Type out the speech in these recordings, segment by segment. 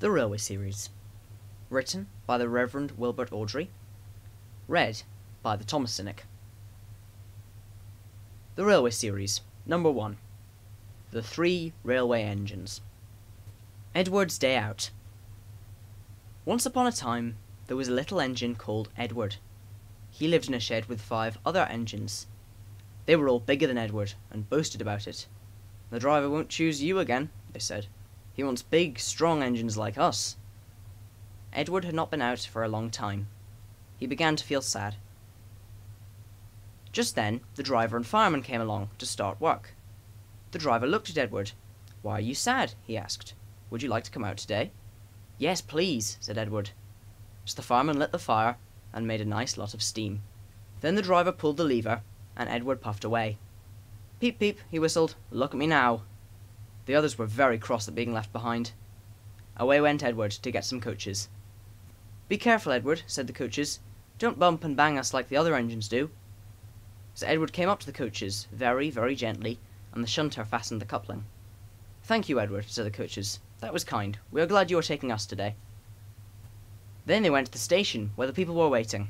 The Railway Series. Written by the Reverend Wilbert Awdry. Read by the Thomas Cynic. The Railway Series. Number 1. The Three Railway Engines. Edward's Day Out. Once upon a time, there was a little engine called Edward. He lived in a shed with five other engines. They were all bigger than Edward and boasted about it. The driver won't choose you again, they said. He wants big, strong engines like us. Edward had not been out for a long time. He began to feel sad. Just then, the driver and fireman came along to start work. The driver looked at Edward. Why are you sad? he asked. Would you like to come out today? Yes, please, said Edward. So the fireman lit the fire and made a nice lot of steam. Then the driver pulled the lever, and Edward puffed away. Peep, peep, he whistled. Look at me now. The others were very cross at being left behind. Away went Edward to get some coaches. Be careful, Edward, said the coaches. Don't bump and bang us like the other engines do. So Edward came up to the coaches, very, very gently, and the shunter fastened the coupling. Thank you, Edward, said the coaches. That was kind. We are glad you are taking us today. Then they went to the station, where the people were waiting.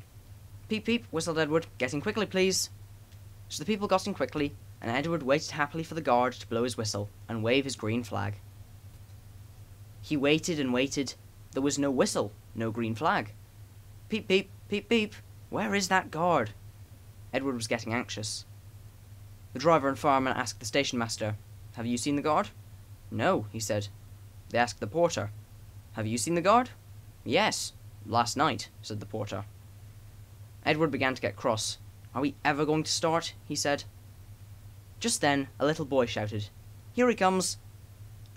Peep, peep, whistled Edward. Getting quickly, please. So the people got in quickly, and Edward waited happily for the guard to blow his whistle and wave his green flag. He waited and waited. There was no whistle, no green flag. Peep, peep, peep, peep. Where is that guard? Edward was getting anxious. The driver and fireman asked the station master, Have you seen the guard? No, he said. They asked the porter, Have you seen the guard? Yes, last night, said the porter. Edward began to get cross. Are we ever going to start? he said. Just then, a little boy shouted, Here he comes!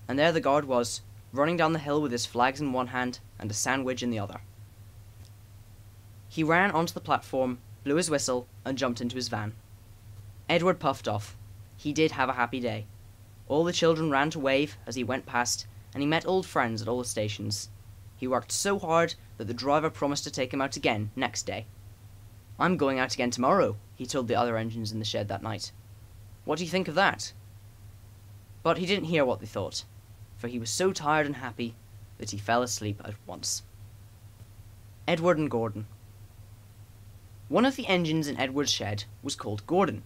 And there the guard was, running down the hill with his flags in one hand and a sandwich in the other. He ran onto the platform, blew his whistle, and jumped into his van. Edward puffed off. He did have a happy day. All the children ran to wave as he went past, and he met old friends at all the stations. He worked so hard that the driver promised to take him out again next day. I'm going out again tomorrow, he told the other engines in the shed that night. What do you think of that? But he didn't hear what they thought, for he was so tired and happy that he fell asleep at once. Edward and Gordon. One of the engines in Edward's shed was called Gordon.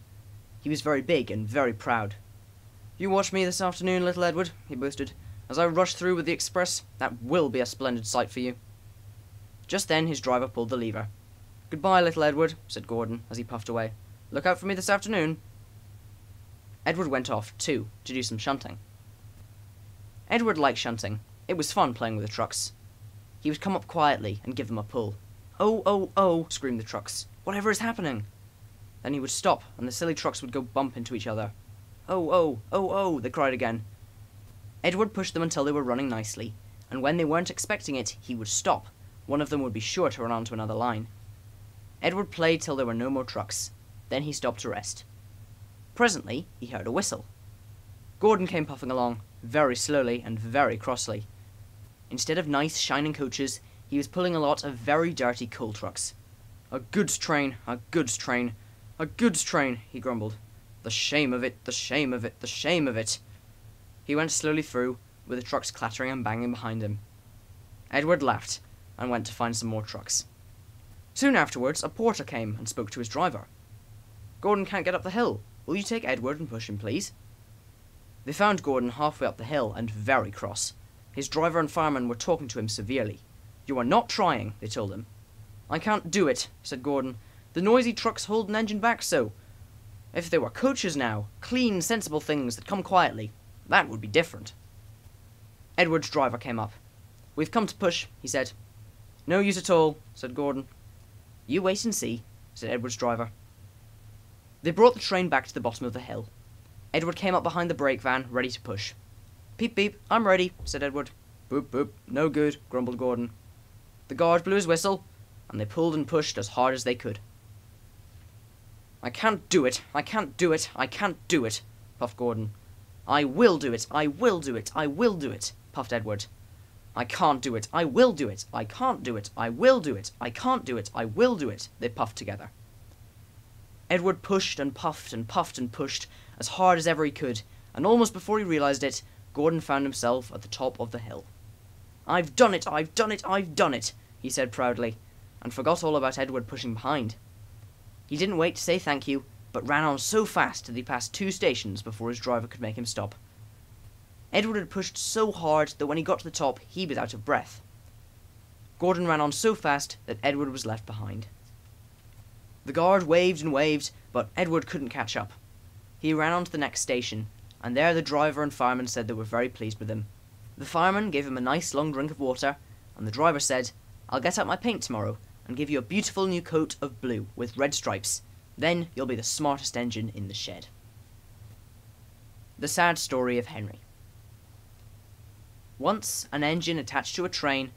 He was very big and very proud. You watch me this afternoon, little Edward, he boasted, as I rush through with the express. That will be a splendid sight for you. Just then his driver pulled the lever. Goodbye, little Edward, said Gordon as he puffed away. Look out for me this afternoon. Edward went off, too, to do some shunting. Edward liked shunting. It was fun playing with the trucks. He would come up quietly and give them a pull. Oh, oh, oh, screamed the trucks. Whatever is happening? Then he would stop, and the silly trucks would go bump into each other. Oh, oh, oh, oh, they cried again. Edward pushed them until they were running nicely, and when they weren't expecting it, he would stop. One of them would be sure to run onto another line. Edward played till there were no more trucks. Then he stopped to rest. Presently, he heard a whistle. Gordon came puffing along, very slowly and very crossly. Instead of nice, shining coaches, he was pulling a lot of very dirty coal trucks. A goods train, a goods train, a goods train, he grumbled. The shame of it, the shame of it, the shame of it. He went slowly through, with the trucks clattering and banging behind him. Edward laughed and went to find some more trucks. Soon afterwards, a porter came and spoke to his driver. Gordon can't get up the hill. Will you take Edward and push him, please? They found Gordon halfway up the hill and very cross. His driver and fireman were talking to him severely. You are not trying, they told him. I can't do it, said Gordon. The noisy trucks hold an engine back so. If they were coaches now, clean, sensible things that come quietly, that would be different. Edward's driver came up. We've come to push, he said. No use at all, said Gordon. You wait and see, said Edward's driver. They brought the train back to the bottom of the hill. Edward came up behind the brake van, ready to push. Peep beep, I'm ready, said Edward. Boop boop, no good, grumbled Gordon. The guard blew his whistle, and they pulled and pushed as hard as they could. I can't do it, I can't do it, I can't do it, puffed Gordon. I will do it, I will do it, I will do it, puffed Edward. I can't do it, I will do it, I can't do it, I will do it, I can't do it, I will do it, they puffed together. Edward pushed and puffed and puffed and pushed as hard as ever he could, and almost before he realized it, Gordon found himself at the top of the hill. I've done it, I've done it, I've done it, he said proudly, and forgot all about Edward pushing behind. He didn't wait to say thank you, but ran on so fast that he passed two stations before his driver could make him stop. Edward had pushed so hard that when he got to the top, he was out of breath. Gordon ran on so fast that Edward was left behind. The guard waved and waved, but Edward couldn't catch up. He ran on to the next station, and there the driver and fireman said they were very pleased with him. The fireman gave him a nice long drink of water, and the driver said, I'll get out my paint tomorrow and give you a beautiful new coat of blue with red stripes. Then you'll be the smartest engine in the shed. The sad story of Henry. Once an engine attached to a train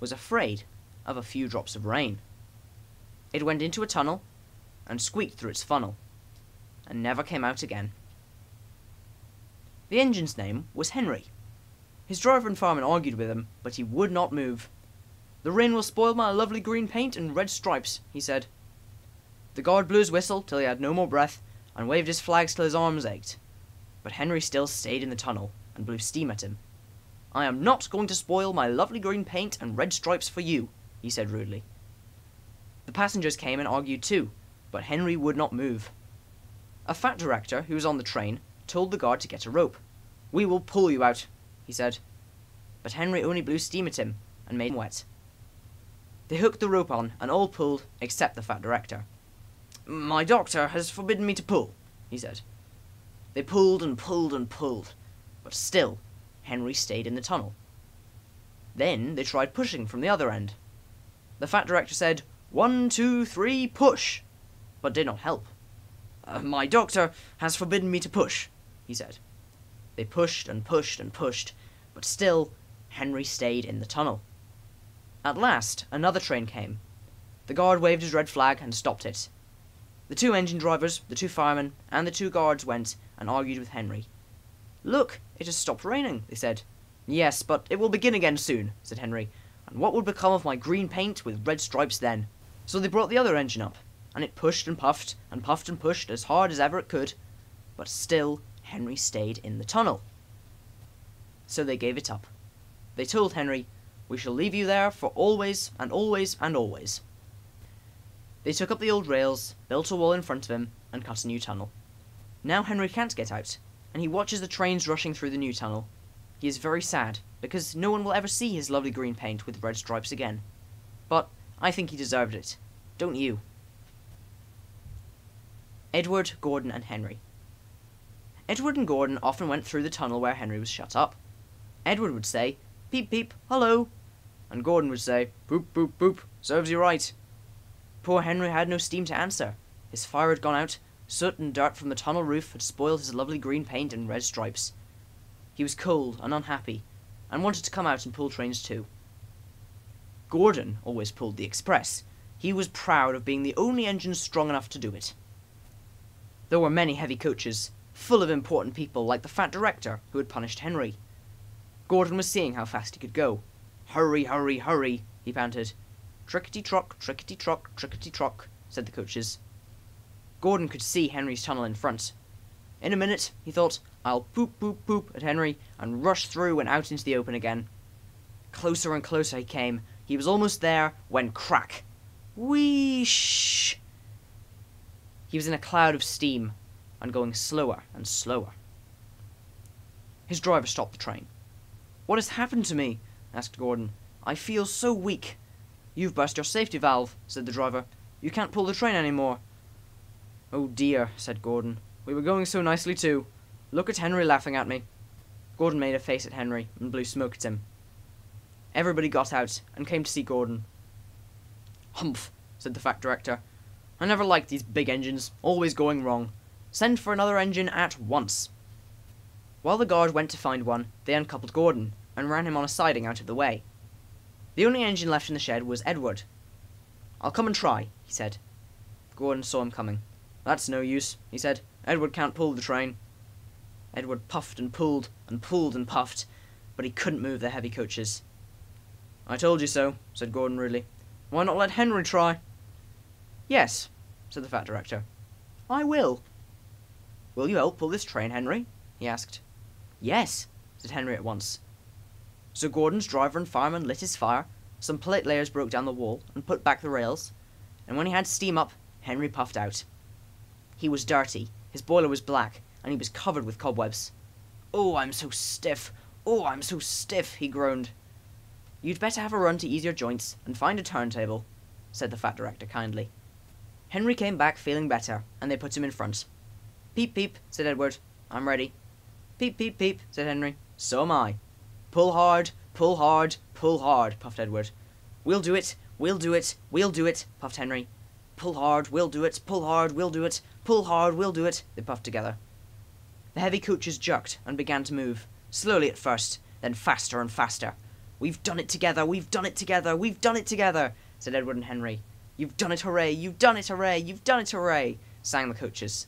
was afraid of a few drops of rain. It went into a tunnel and squeaked through its funnel and never came out again. The engine's name was Henry. His driver and fireman argued with him, but he would not move. The rain will spoil my lovely green paint and red stripes, he said. The guard blew his whistle till he had no more breath, and waved his flags till his arms ached. But Henry still stayed in the tunnel, and blew steam at him. I am not going to spoil my lovely green paint and red stripes for you, he said rudely. The passengers came and argued too, but Henry would not move. A fat director, who was on the train, told the guard to get a rope. We will pull you out, he said. But Henry only blew steam at him, and made him wet. They hooked the rope on, and all pulled, except the fat director. My doctor has forbidden me to pull, he said. They pulled and pulled and pulled, but still Henry stayed in the tunnel. Then they tried pushing from the other end. The fat director said, One, two, three, push! But did not help. Uh, my doctor has forbidden me to push, he said. They pushed and pushed and pushed, but still Henry stayed in the tunnel. At last, another train came. The guard waved his red flag and stopped it. The two engine drivers, the two firemen, and the two guards went and argued with Henry. Look, it has stopped raining, they said. Yes, but it will begin again soon, said Henry. And what would become of my green paint with red stripes then? So they brought the other engine up, and it pushed and puffed, and puffed and pushed as hard as ever it could, but still Henry stayed in the tunnel. So they gave it up. They told Henry, We shall leave you there for always and always and always. They took up the old rails, built a wall in front of him, and cut a new tunnel. Now Henry can't get out, and he watches the trains rushing through the new tunnel. He is very sad, because no one will ever see his lovely green paint with red stripes again. But I think he deserved it. Don't you? Edward, Gordon, and Henry. Edward and Gordon often went through the tunnel where Henry was shut up. Edward would say, Peep peep, hello. And Gordon would say, Boop boop boop, serves you right. Poor Henry had no steam to answer. His fire had gone out, Soot and dirt from the tunnel roof had spoiled his lovely green paint and red stripes. He was cold and unhappy, and wanted to come out and pull trains too. Gordon always pulled the express. He was proud of being the only engine strong enough to do it. There were many heavy coaches, full of important people like the fat director who had punished Henry. Gordon was seeing how fast he could go. Hurry, hurry, hurry, he panted. Trickety trock, trickety trock, trickety trock, said the coaches. Gordon could see Henry's tunnel in front. In a minute, he thought, I'll poop, poop, poop at Henry and rush through and out into the open again. Closer and closer he came. He was almost there when crack. Wheesh! He was in a cloud of steam and going slower and slower. His driver stopped the train. What has happened to me? asked Gordon. I feel so weak. You've burst your safety valve, said the driver. You can't pull the train any more. Oh dear, said Gordon. We were going so nicely too. Look at Henry laughing at me. Gordon made a face at Henry and blew smoke at him. Everybody got out and came to see Gordon. Humph, said the fat director. I never liked these big engines, always going wrong. Send for another engine at once. While the guard went to find one, they uncoupled Gordon and ran him on a siding out of the way. The only engine left in the shed was Edward. I'll come and try, he said. Gordon saw him coming. That's no use, he said. Edward can't pull the train. Edward puffed and pulled and pulled and puffed, but he couldn't move the heavy coaches. I told you so, said Gordon rudely. Why not let Henry try? Yes, said the fat director. I will. Will you help pull this train, Henry? he asked. Yes, said Henry at once. So Gordon's driver and fireman lit his fire, some plate layers broke down the wall and put back the rails, and when he had steam up, Henry puffed out. He was dirty, his boiler was black, and he was covered with cobwebs. Oh, I'm so stiff! Oh, I'm so stiff! he groaned. You'd better have a run to ease your joints and find a turntable, said the fat director kindly. Henry came back feeling better, and they put him in front. Peep, peep, said Edward. I'm ready. Peep, peep, peep, said Henry. So am I. Pull hard, pull hard, pull hard, puffed Edward. We'll do it, we'll do it, we'll do it, puffed Henry. Pull hard, we'll do it, pull hard, we'll do it, pull hard, we'll do it, they puffed together. The heavy coaches jerked and began to move, slowly at first, then faster and faster. We've done it together, we've done it together, we've done it together, said Edward and Henry. You've done it, hooray, you've done it, hooray, you've done it, hooray, sang the coaches.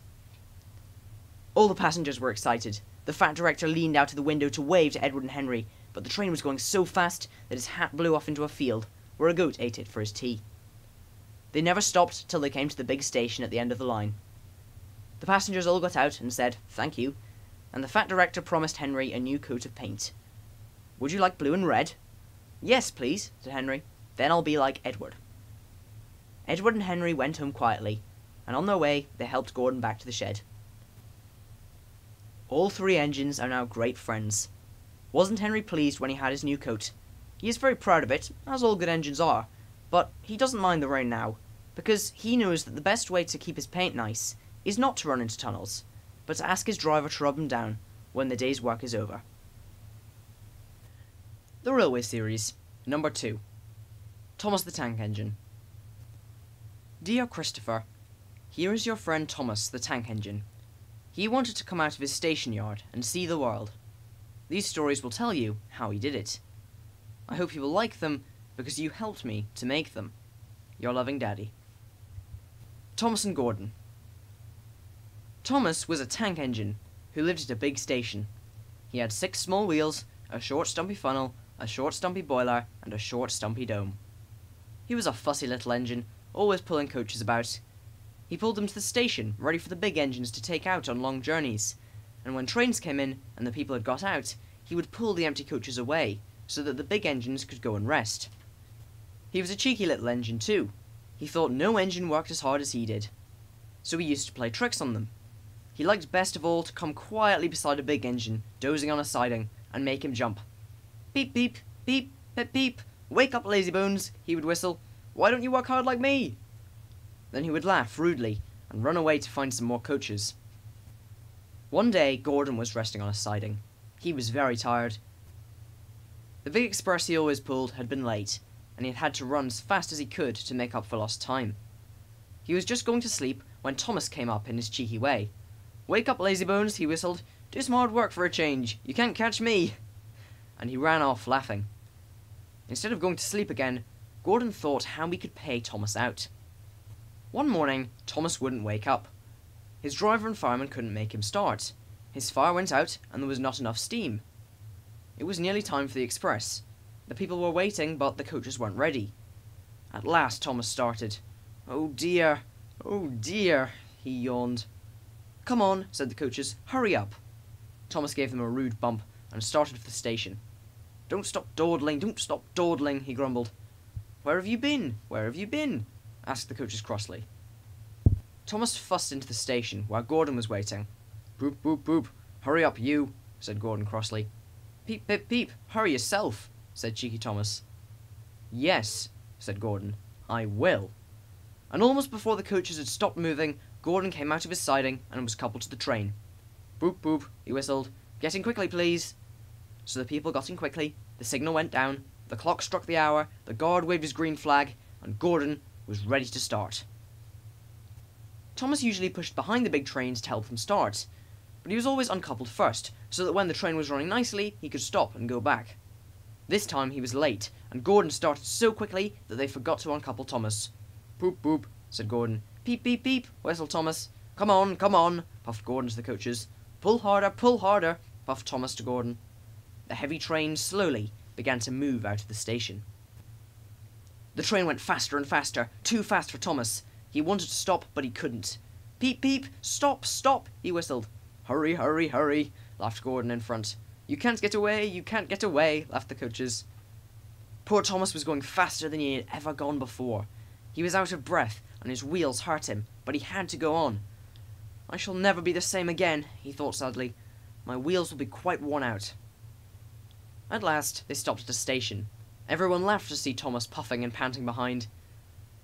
All the passengers were excited. The fat director leaned out of the window to wave to Edward and Henry, but the train was going so fast that his hat blew off into a field, where a goat ate it for his tea. They never stopped till they came to the big station at the end of the line. The passengers all got out and said, thank you, and the fat director promised Henry a new coat of paint. Would you like blue and red? Yes, please, said Henry. Then I'll be like Edward. Edward and Henry went home quietly, and on their way they helped Gordon back to the shed. All three engines are now great friends. Wasn't Henry pleased when he had his new coat? He is very proud of it, as all good engines are, but he doesn't mind the rain now, because he knows that the best way to keep his paint nice is not to run into tunnels, but to ask his driver to rub him down when the day's work is over. The Railway Series, Number 2 Thomas the Tank Engine. Dear Christopher, here is your friend Thomas the Tank Engine. He wanted to come out of his station yard and see the world. These stories will tell you how he did it. I hope you will like them because you helped me to make them. Your loving Daddy. Thomas and Gordon. Thomas was a tank engine who lived at a big station. He had six small wheels, a short stumpy funnel, a short stumpy boiler, and a short stumpy dome. He was a fussy little engine, always pulling coaches about. He pulled them to the station, ready for the big engines to take out on long journeys, and when trains came in and the people had got out, he would pull the empty coaches away, so that the big engines could go and rest. He was a cheeky little engine too. He thought no engine worked as hard as he did. So he used to play tricks on them. He liked best of all to come quietly beside a big engine, dozing on a siding, and make him jump. Beep beep, beep, beep beep, wake up lazybones, he would whistle. Why don't you work hard like me? Then he would laugh rudely and run away to find some more coaches. One day, Gordon was resting on a siding. He was very tired. The big express he always pulled had been late, and he had had to run as fast as he could to make up for lost time. He was just going to sleep when Thomas came up in his cheeky way. Wake up, lazybones, he whistled. Do some hard work for a change. You can't catch me. And he ran off laughing. Instead of going to sleep again, Gordon thought how he could pay Thomas out. One morning, Thomas wouldn't wake up. His driver and fireman couldn't make him start. His fire went out, and there was not enough steam. It was nearly time for the express. The people were waiting, but the coaches weren't ready. At last Thomas started. Oh dear, oh dear, he yawned. Come on, said the coaches, hurry up. Thomas gave them a rude bump and started for the station. Don't stop dawdling, don't stop dawdling, he grumbled. Where have you been? Where have you been? asked the coaches crossly. Thomas fussed into the station where Gordon was waiting. Boop, boop, boop. Hurry up, you, said Gordon crossly. Peep, peep, peep. Hurry yourself, said Cheeky Thomas. Yes, said Gordon, I will. And almost before the coaches had stopped moving, Gordon came out of his siding and was coupled to the train. Boop boop, he whistled. Get in quickly, please. So the people got in quickly, the signal went down, the clock struck the hour, the guard waved his green flag, and Gordon was ready to start. Thomas usually pushed behind the big trains to help them start, but he was always uncoupled first, so that when the train was running nicely, he could stop and go back. This time he was late, and Gordon started so quickly that they forgot to uncouple Thomas. Boop boop, said Gordon. Peep beep beep, whistled Thomas. Come on, come on, puffed Gordon to the coaches. Pull harder, pull harder, puffed Thomas to Gordon. The heavy train slowly began to move out of the station. The train went faster and faster, too fast for Thomas. He wanted to stop, but he couldn't. Peep peep, stop, stop, he whistled. Hurry, hurry, hurry, laughed Gordon in front. You can't get away, you can't get away, laughed the coaches. Poor Thomas was going faster than he had ever gone before. He was out of breath, and his wheels hurt him, but he had to go on. I shall never be the same again, he thought sadly. My wheels will be quite worn out. At last, they stopped at a station. Everyone laughed to see Thomas puffing and panting behind.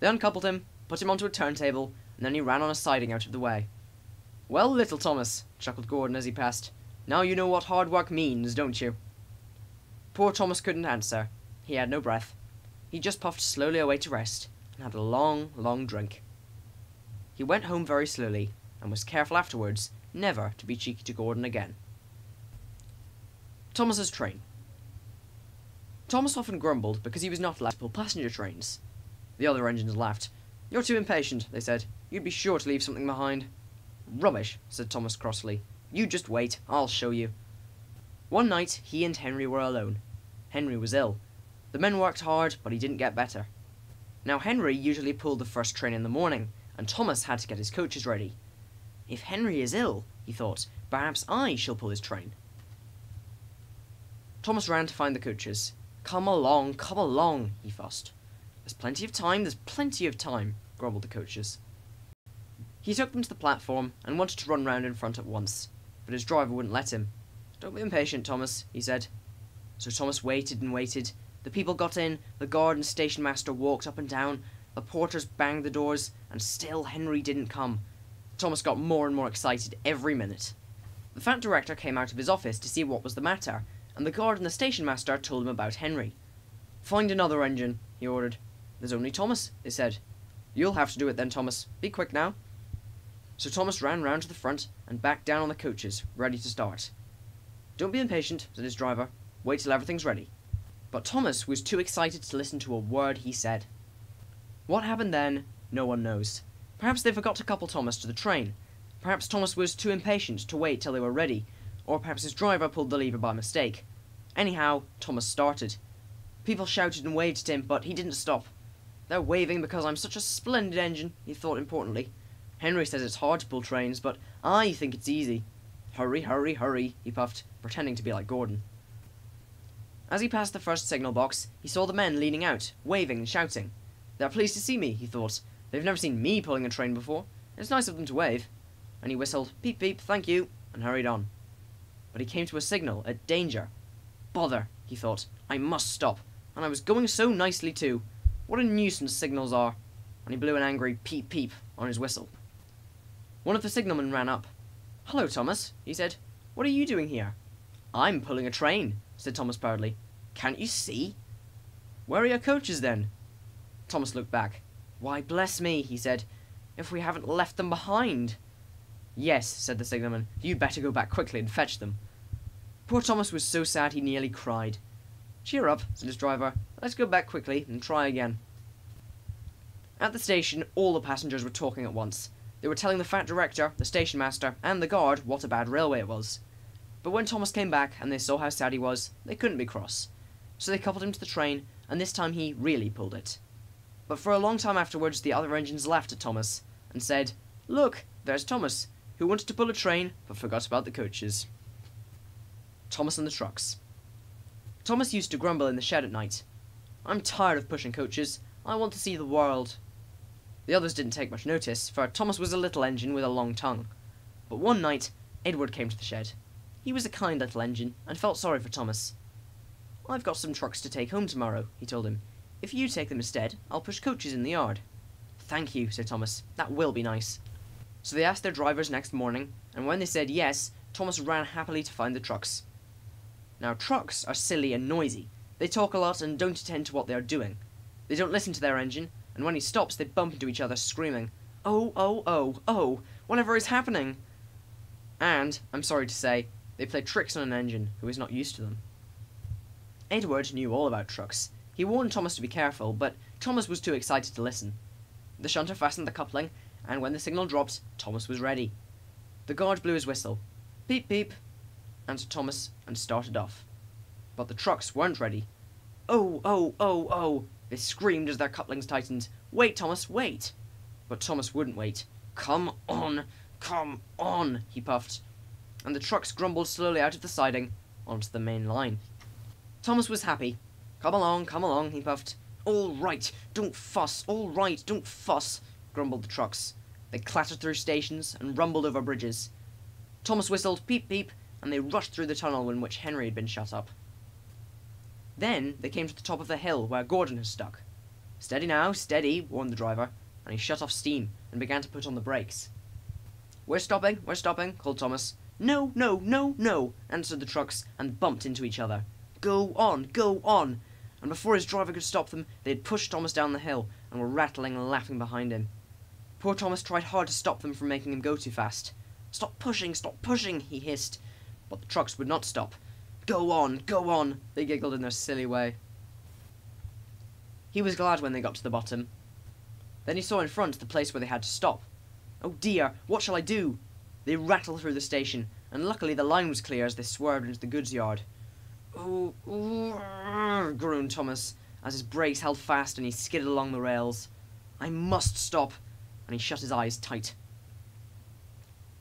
They uncoupled him, put him onto a turntable, and then he ran on a siding out of the way. Well, little Thomas, chuckled Gordon as he passed, now you know what hard work means, don't you? Poor Thomas couldn't answer. He had no breath. He just puffed slowly away to rest, and had a long, long drink. He went home very slowly, and was careful afterwards never to be cheeky to Gordon again. Thomas's train. Thomas often grumbled because he was not allowed to pull passenger trains. The other engines laughed. You're too impatient, they said. You'd be sure to leave something behind. Rubbish, said Thomas crossly. You just wait, I'll show you. One night, he and Henry were alone. Henry was ill. The men worked hard, but he didn't get better. Now, Henry usually pulled the first train in the morning, and Thomas had to get his coaches ready. If Henry is ill, he thought, perhaps I shall pull his train. Thomas ran to find the coaches. Come along, come along, he fussed. There's plenty of time, there's plenty of time, grumbled the coaches. He took them to the platform and wanted to run round in front at once, but his driver wouldn't let him. Don't be impatient, Thomas, he said. So Thomas waited and waited. The people got in, the guard and station master walked up and down, the porters banged the doors, and still Henry didn't come. Thomas got more and more excited every minute. The fat director came out of his office to see what was the matter, and the guard and the station master told him about Henry. Find another engine, he ordered. There's only Thomas, they said. You'll have to do it then, Thomas. Be quick now. So Thomas ran round to the front and back down on the coaches, ready to start. Don't be impatient, said his driver. Wait till everything's ready. But Thomas was too excited to listen to a word he said. What happened then, no one knows. Perhaps they forgot to couple Thomas to the train. Perhaps Thomas was too impatient to wait till they were ready, or perhaps his driver pulled the lever by mistake. Anyhow, Thomas started. People shouted and waved at him, but he didn't stop. They're waving because I'm such a splendid engine, he thought importantly. Henry says it's hard to pull trains, but I think it's easy. Hurry, hurry, hurry, he puffed, pretending to be like Gordon. As he passed the first signal box, he saw the men leaning out, waving and shouting. They're pleased to see me, he thought. They've never seen me pulling a train before. It's nice of them to wave. And he whistled, peep peep, thank you, and hurried on. But he came to a signal, a danger. Bother, he thought. I must stop. And I was going so nicely too. What a nuisance signals are. And he blew an angry peep peep on his whistle. One of the signalmen ran up. Hello, Thomas, he said. What are you doing here? I'm pulling a train, said Thomas proudly. Can't you see? Where are your coaches then? Thomas looked back. Why, bless me, he said, if we haven't left them behind. Yes, said the signalman. You'd better go back quickly and fetch them. Poor Thomas was so sad he nearly cried. Cheer up, said his driver. Let's go back quickly and try again. At the station, all the passengers were talking at once. They were telling the fat director, the station master, and the guard what a bad railway it was. But when Thomas came back and they saw how sad he was, they couldn't be cross. So they coupled him to the train, and this time he really pulled it. But for a long time afterwards, the other engines laughed at Thomas and said, Look, there's Thomas, who wanted to pull a train but forgot about the coaches. Thomas and the trucks. Thomas used to grumble in the shed at night. I'm tired of pushing coaches. I want to see the world. The others didn't take much notice, for Thomas was a little engine with a long tongue. But one night, Edward came to the shed. He was a kind little engine, and felt sorry for Thomas. I've got some trucks to take home tomorrow, he told him. If you take them instead, I'll push coaches in the yard. Thank you, said Thomas. That will be nice. So they asked their drivers next morning, and when they said yes, Thomas ran happily to find the trucks. Now, trucks are silly and noisy. They talk a lot and don't attend to what they are doing. They don't listen to their engine, and when he stops, they bump into each other, screaming, Oh, oh, oh, oh, whatever is happening? And, I'm sorry to say, they play tricks on an engine who is not used to them. Edward knew all about trucks. He warned Thomas to be careful, but Thomas was too excited to listen. The shunter fastened the coupling, and when the signal dropped, Thomas was ready. The guard blew his whistle. Peep, peep, answered Thomas, and started off. But the trucks weren't ready. Oh, oh, oh, oh, they screamed as their couplings tightened. Wait, Thomas, wait! But Thomas wouldn't wait. Come on, come on, he puffed. And the trucks grumbled slowly out of the siding, onto the main line. Thomas was happy. Come along, come along, he puffed. All right, don't fuss, all right, don't fuss, grumbled the trucks. They clattered through stations and rumbled over bridges. Thomas whistled peep peep, and they rushed through the tunnel in which Henry had been shut up. Then they came to the top of the hill where Gordon had stuck. Steady now, steady, warned the driver, and he shut off steam and began to put on the brakes. We're stopping, we're stopping, called Thomas. No, no, no, no, answered the trucks and bumped into each other. Go on, go on! And before his driver could stop them, they had pushed Thomas down the hill and were rattling and laughing behind him. Poor Thomas tried hard to stop them from making him go too fast. Stop pushing, stop pushing, he hissed. But the trucks would not stop. Go on, go on, they giggled in their silly way. He was glad when they got to the bottom. Then he saw in front the place where they had to stop. Oh dear, what shall I do? They rattled through the station, and luckily the line was clear as they swerved into the goods yard. Oh, groaned Thomas, as his brakes held fast and he skidded along the rails. I must stop, and he shut his eyes tight.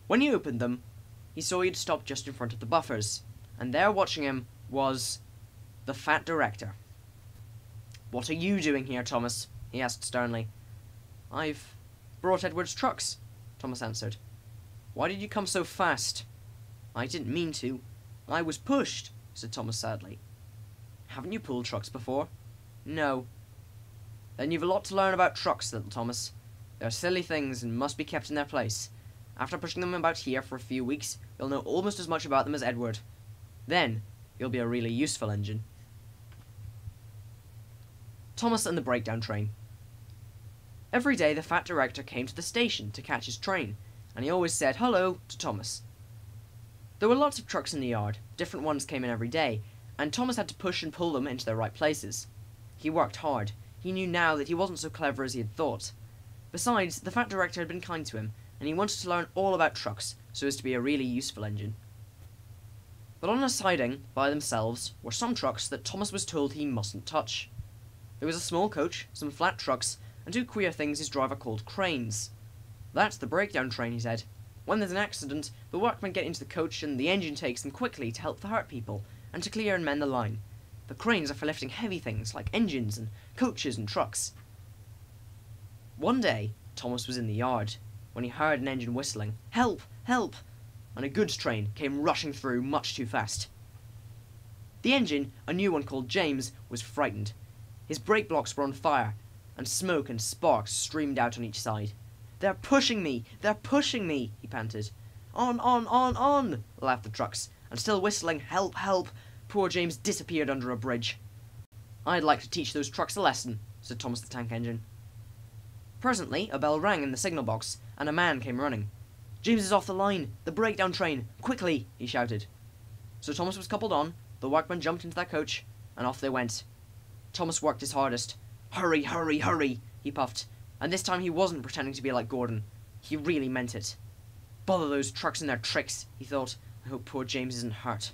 When he opened them, he saw he had stopped just in front of the buffers, and there watching him was the fat director. What are you doing here, Thomas? he asked sternly. I've brought Edward's trucks, Thomas answered. Why did you come so fast? I didn't mean to. I was pushed, said Thomas sadly. Haven't you pulled trucks before? No. Then you've a lot to learn about trucks, little Thomas. They're silly things and must be kept in their place. After pushing them about here for a few weeks, you'll know almost as much about them as Edward. Then, you'll be a really useful engine. Thomas and the breakdown train. Every day the fat director came to the station to catch his train, and he always said hello to Thomas. There were lots of trucks in the yard, different ones came in every day, and Thomas had to push and pull them into their right places. He worked hard. He knew now that he wasn't so clever as he had thought. Besides, the fat director had been kind to him, and he wanted to learn all about trucks so as to be a really useful engine. But on a siding, by themselves, were some trucks that Thomas was told he mustn't touch. There was a small coach, some flat trucks, and two queer things his driver called cranes. That's the breakdown train, he said. When there's an accident, the workmen get into the coach and the engine takes them quickly to help the hurt people and to clear and mend the line. The cranes are for lifting heavy things like engines and coaches and trucks. One day, Thomas was in the yard when he heard an engine whistling. Help! Help! And a goods train came rushing through much too fast. The engine, a new one called James, was frightened. His brake blocks were on fire, and smoke and sparks streamed out on each side. They're pushing me! They're pushing me! he panted. On, on, on, on! laughed the trucks, and still whistling, Help, help! Poor James disappeared under a bridge. I'd like to teach those trucks a lesson, said Thomas the Tank Engine. Presently, a bell rang in the signal box, and a man came running. James is off the line! The breakdown train! Quickly! he shouted. So Thomas was coupled on, the workmen jumped into their coach, and off they went. Thomas worked his hardest. Hurry, hurry, hurry, he puffed. And this time he wasn't pretending to be like Gordon. He really meant it. Bother those trucks and their tricks, he thought. I hope poor James isn't hurt.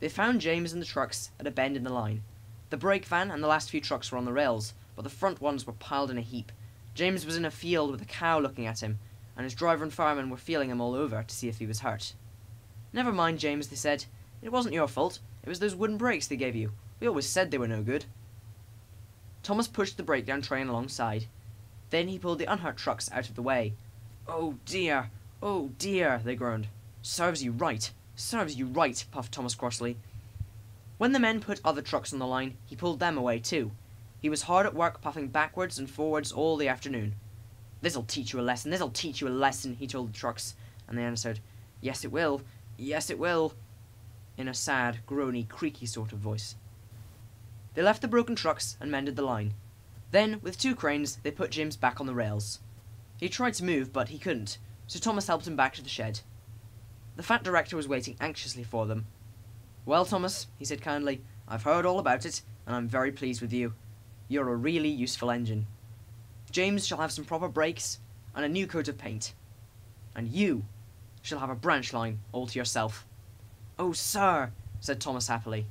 They found James and the trucks at a bend in the line. The brake van and the last few trucks were on the rails, but the front ones were piled in a heap. James was in a field with a cow looking at him, and his driver and fireman were feeling him all over to see if he was hurt. Never mind, James, they said. It wasn't your fault. It was those wooden brakes they gave you. We always said they were no good. Thomas pushed the breakdown train alongside. Then he pulled the unhurt trucks out of the way. Oh dear, oh dear, they groaned. Serves you right, serves you right, puffed Thomas crossly. When the men put other trucks on the line, he pulled them away too. He was hard at work puffing backwards and forwards all the afternoon. This'll teach you a lesson, this'll teach you a lesson, he told the trucks, and they answered, Yes it will, yes it will, in a sad, groany, creaky sort of voice. They left the broken trucks and mended the line. Then, with two cranes, they put James back on the rails. He tried to move, but he couldn't, so Thomas helped him back to the shed. The fat director was waiting anxiously for them. Well, Thomas, he said kindly, I've heard all about it, and I'm very pleased with you. You're a really useful engine. James shall have some proper brakes and a new coat of paint. And you shall have a branch line all to yourself. Oh, sir, said Thomas happily.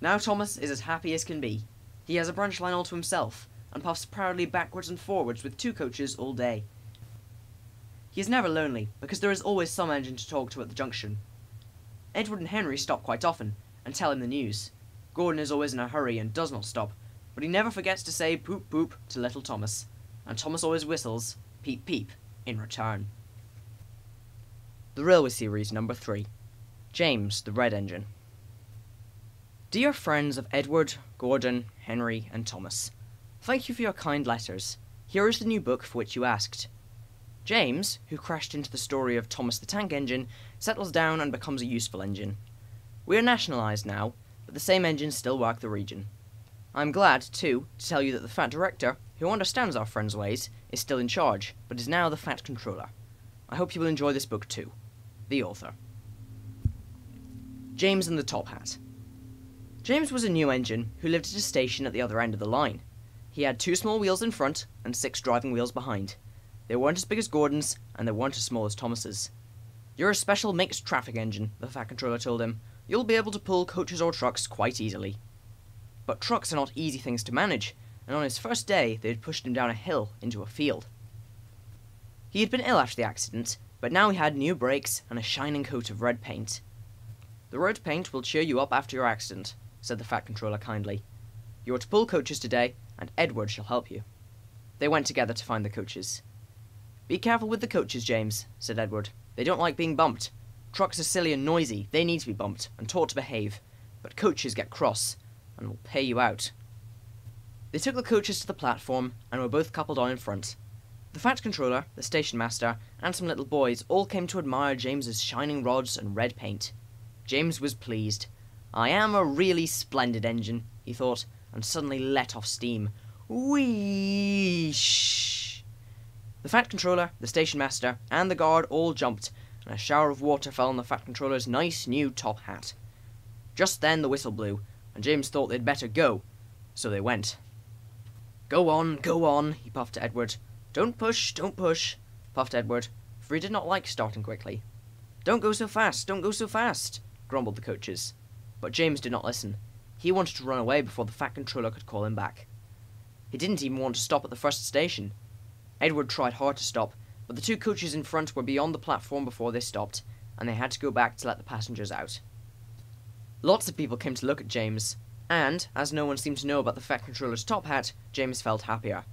Now Thomas is as happy as can be. He has a branch line all to himself, and puffs proudly backwards and forwards with two coaches all day. He is never lonely, because there is always some engine to talk to at the junction. Edward and Henry stop quite often and tell him the news. Gordon is always in a hurry and does not stop, but he never forgets to say poop poop to little Thomas, and Thomas always whistles peep peep in return. The Railway Series number 3 James the Red Engine. Dear friends of Edward, Gordon, Henry, and Thomas, thank you for your kind letters. Here is the new book for which you asked. James, who crashed into the story of Thomas the Tank Engine, settles down and becomes a useful engine. We are nationalised now, but the same engines still work the region. I am glad, too, to tell you that the Fat Director, who understands our friend's ways, is still in charge, but is now the Fat Controller. I hope you will enjoy this book too. The author. James and the Top Hat. James was a new engine who lived at a station at the other end of the line. He had two small wheels in front and six driving wheels behind. They weren't as big as Gordon's, and they weren't as small as Thomas's. You're a special mixed traffic engine, the Fat Controller told him. You'll be able to pull coaches or trucks quite easily. But trucks are not easy things to manage, and on his first day they had pushed him down a hill into a field. He had been ill after the accident, but now he had new brakes and a shining coat of red paint. The red paint will cheer you up after your accident, said the Fat Controller kindly. You are to pull coaches today, and Edward shall help you. They went together to find the coaches. Be careful with the coaches, James, said Edward. They don't like being bumped. Trucks are silly and noisy, they need to be bumped, and taught to behave. But coaches get cross, and we'll pay you out. They took the coaches to the platform, and were both coupled on in front. The Fat Controller, the station master, and some little boys all came to admire James's shining rods and red paint. James was pleased. I am a really splendid engine, he thought, and suddenly let off steam. Wheesh! The Fat Controller, the Station Master, and the guard all jumped, and a shower of water fell on the Fat Controller's nice new top hat. Just then the whistle blew, and James thought they'd better go, so they went. Go on, go on, he puffed to Edward. Don't push, don't push, puffed Edward, for he did not like starting quickly. Don't go so fast, don't go so fast, grumbled the coaches. But James did not listen. He wanted to run away before the Fat Controller could call him back. He didn't even want to stop at the first station. Edward tried hard to stop, but the two coaches in front were beyond the platform before they stopped, and they had to go back to let the passengers out. Lots of people came to look at James, and, as no one seemed to know about the Fat Controller's top hat, James felt happier.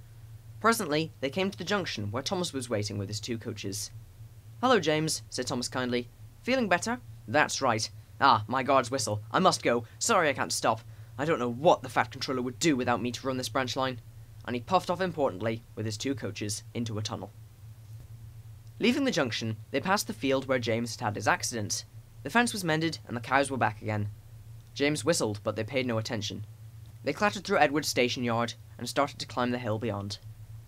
Presently, they came to the junction where Thomas was waiting with his two coaches. Hello, James, said Thomas kindly. Feeling better? That's right. Ah, my guard's whistle. I must go. Sorry I can't stop. I don't know what the Fat Controller would do without me to run this branch line. And he puffed off importantly, with his two coaches, into a tunnel. Leaving the junction, they passed the field where James had had his accident. The fence was mended, and the cows were back again. James whistled, but they paid no attention. They clattered through Edward's station yard, and started to climb the hill beyond.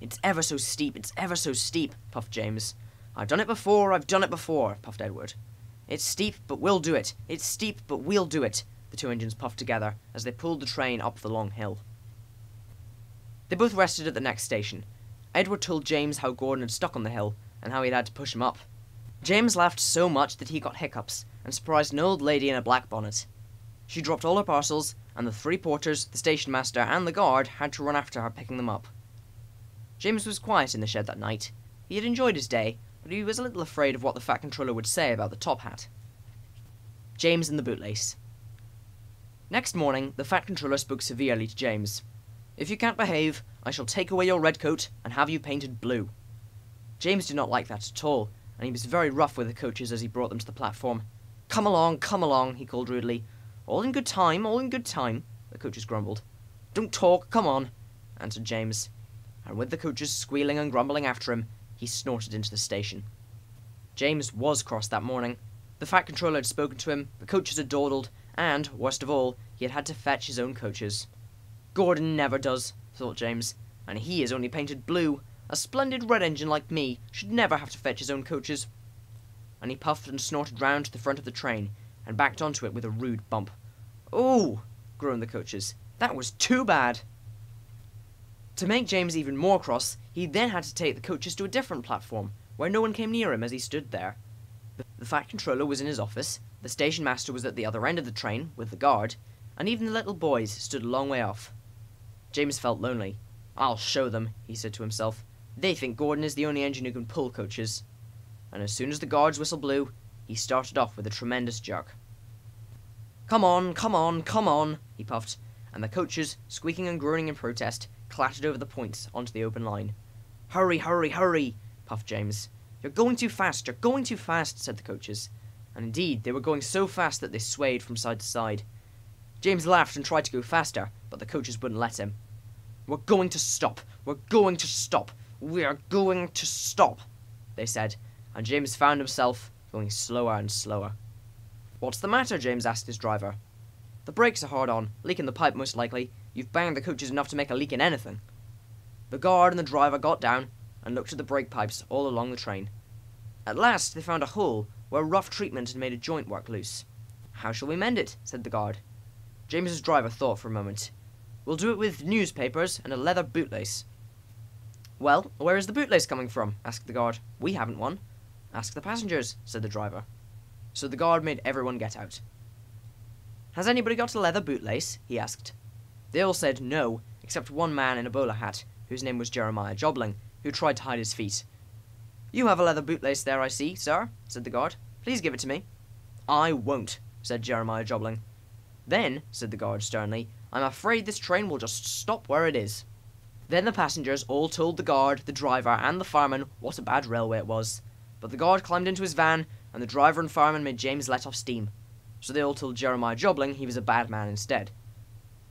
It's ever so steep, it's ever so steep, puffed James. I've done it before, I've done it before, puffed Edward. It's steep, but we'll do it. It's steep, but we'll do it, the two engines puffed together as they pulled the train up the long hill. They both rested at the next station. Edward told James how Gordon had stuck on the hill, and how he'd had to push him up. James laughed so much that he got hiccups, and surprised an old lady in a black bonnet. She dropped all her parcels, and the three porters, the station master, and the guard had to run after her picking them up. James was quiet in the shed that night. He had enjoyed his day, but he was a little afraid of what the Fat Controller would say about the top hat. James and the bootlace. Next morning, the Fat Controller spoke severely to James. If you can't behave, I shall take away your red coat and have you painted blue. James did not like that at all, and he was very rough with the coaches as he brought them to the platform. Come along, come along, he called rudely. All in good time, all in good time, the coaches grumbled. Don't talk, come on, answered James. And with the coaches squealing and grumbling after him, he snorted into the station. James was cross that morning. The Fat Controller had spoken to him, the coaches had dawdled, and, worst of all, he had had to fetch his own coaches. Gordon never does, thought James, and he is only painted blue. A splendid red engine like me should never have to fetch his own coaches. And he puffed and snorted round to the front of the train, and backed onto it with a rude bump. Oh, groaned the coaches. That was too bad. To make James even more cross, he then had to take the coaches to a different platform, where no one came near him as he stood there. The, the Fat Controller was in his office, the station master was at the other end of the train, with the guard, and even the little boys stood a long way off. James felt lonely. I'll show them, he said to himself. They think Gordon is the only engine who can pull coaches. And as soon as the guard's whistle blew, he started off with a tremendous jerk. Come on, come on, come on, he puffed, and the coaches, squeaking and groaning in protest, clattered over the points onto the open line. Hurry, hurry, hurry, puffed James. You're going too fast, you're going too fast, said the coaches. And indeed, they were going so fast that they swayed from side to side. James laughed and tried to go faster, but the coaches wouldn't let him. We're going to stop. We're going to stop. We are going to stop, they said, and James found himself going slower and slower. What's the matter? James asked his driver. The brakes are hard on, leaking the pipe most likely. You've banged the coaches enough to make a leak in anything. The guard and the driver got down and looked at the brake pipes all along the train. At last they found a hole where rough treatment had made a joint work loose. How shall we mend it? said the guard. James's driver thought for a moment. We'll do it with newspapers and a leather bootlace. Well, where is the bootlace coming from? asked the guard. We haven't one. Ask the passengers, said the driver. So the guard made everyone get out. Has anybody got a leather bootlace? he asked. They all said no, except one man in a bowler hat, whose name was Jeremiah Jobling, who tried to hide his feet. You have a leather bootlace there, I see, sir, said the guard. Please give it to me. I won't, said Jeremiah Jobling. Then, said the guard sternly, I'm afraid this train will just stop where it is. Then the passengers all told the guard, the driver, and the fireman what a bad railway it was. But the guard climbed into his van, and the driver and fireman made James let off steam. So they all told Jeremiah Jobling he was a bad man instead.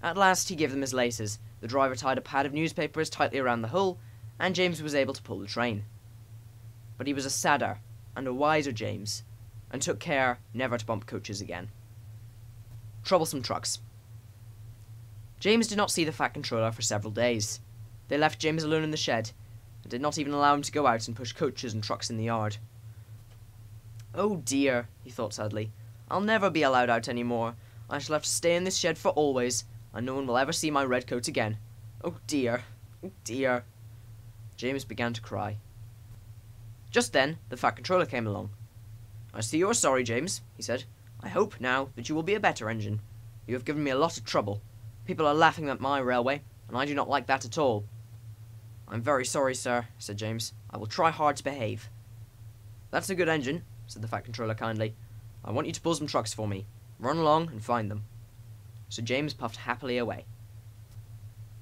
At last he gave them his laces, the driver tied a pad of newspapers tightly around the hull, and James was able to pull the train. But he was a sadder and a wiser James, and took care never to bump coaches again. Troublesome trucks. James did not see the Fat Controller for several days. They left James alone in the shed, and did not even allow him to go out and push coaches and trucks in the yard. Oh dear, he thought sadly. I'll never be allowed out any more. I shall have to stay in this shed for always, and no one will ever see my red coat again. Oh dear, oh dear. James began to cry. Just then, the Fat Controller came along. I see you are sorry, James, he said. I hope, now, that you will be a better engine. You have given me a lot of trouble. People are laughing at my railway, and I do not like that at all. I'm very sorry, sir, said James. I will try hard to behave. That's a good engine, said the Fat Controller kindly. I want you to pull some trucks for me. Run along and find them. So James puffed happily away.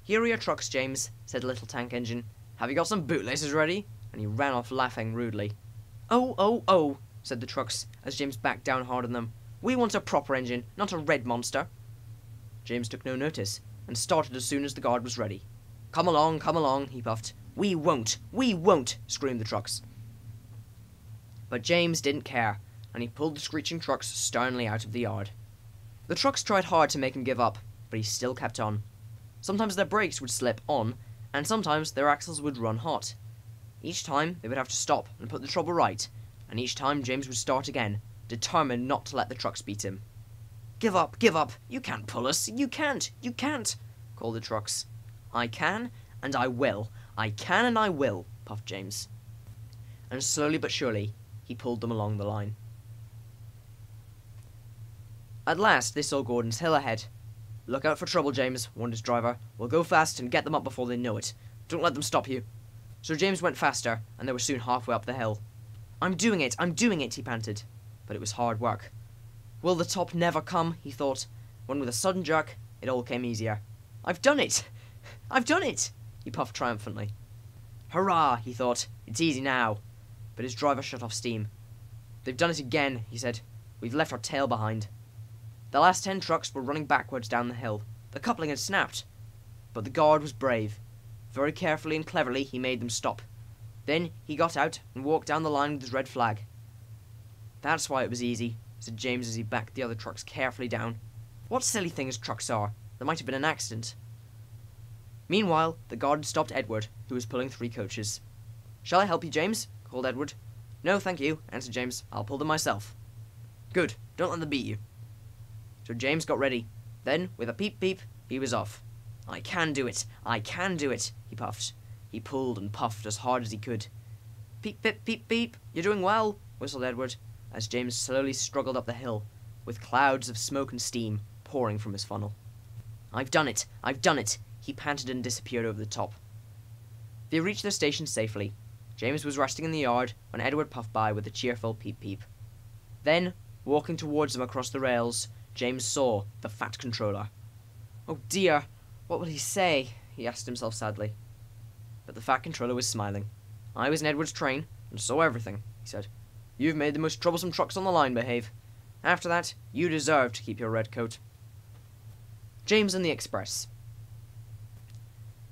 Here are your trucks, James, said the little tank engine. Have you got some bootlaces ready? And he ran off laughing rudely. Oh, oh, oh, said the trucks, as James backed down hard on them. We want a proper engine, not a red monster. James took no notice, and started as soon as the guard was ready. Come along, come along, he puffed. We won't, we won't, screamed the trucks. But James didn't care, and he pulled the screeching trucks sternly out of the yard. The trucks tried hard to make him give up, but he still kept on. Sometimes their brakes would slip on, and sometimes their axles would run hot. Each time they would have to stop and put the trouble right, and each time James would start again, determined not to let the trucks beat him. Give up, give up, you can't pull us, you can't, you can't, called the trucks. I can, and I will, I can and I will, puffed James. And slowly but surely, he pulled them along the line. At last they saw Gordon's Hill ahead. Look out for trouble, James, warned his driver. We'll go fast and get them up before they know it. Don't let them stop you. So James went faster, and they were soon halfway up the hill. I'm doing it, I'm doing it, he panted. But it was hard work. Will the top never come, he thought, when with a sudden jerk, it all came easier. I've done it! I've done it! He puffed triumphantly. Hurrah, he thought. It's easy now. But his driver shut off steam. They've done it again, he said. We've left our tail behind. The last ten trucks were running backwards down the hill. The coupling had snapped. But the guard was brave. Very carefully and cleverly he made them stop. Then he got out and walked down the line with his red flag. That's why it was easy, said James as he backed the other trucks carefully down. What silly things trucks are. There might have been an accident. Meanwhile, the guard stopped Edward, who was pulling three coaches. Shall I help you, James? Called Edward. No, thank you, answered James. I'll pull them myself. Good. Don't let them beat you. So James got ready. Then, with a peep peep, he was off. I can do it. I can do it, he puffed. He pulled and puffed as hard as he could. Peep, peep, peep, peep. You're doing well, whistled Edward, as James slowly struggled up the hill, with clouds of smoke and steam pouring from his funnel. I've done it! I've done it! He panted and disappeared over the top. They reached their station safely. James was resting in the yard when Edward puffed by with a cheerful peep peep. Then, walking towards them across the rails, James saw the Fat Controller. Oh dear, what will he say? he asked himself sadly. But the Fat Controller was smiling. I was in Edward's train, and saw everything, he said. You've made the most troublesome trucks on the line behave. After that, you deserve to keep your red coat. James and the Express.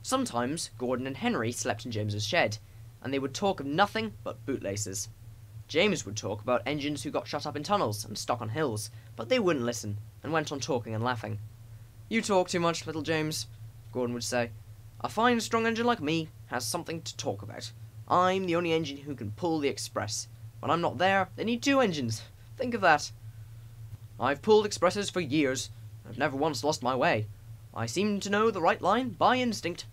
Sometimes Gordon and Henry slept in James's shed, and they would talk of nothing but bootlaces. James would talk about engines who got shut up in tunnels and stuck on hills, but they wouldn't listen, and went on talking and laughing. You talk too much, little James, Gordon would say. A fine, strong engine like me has something to talk about. I'm the only engine who can pull the express. When I'm not there, they need two engines. Think of that. I've pulled expresses for years. I've never once lost my way. I seem to know the right line by instinct,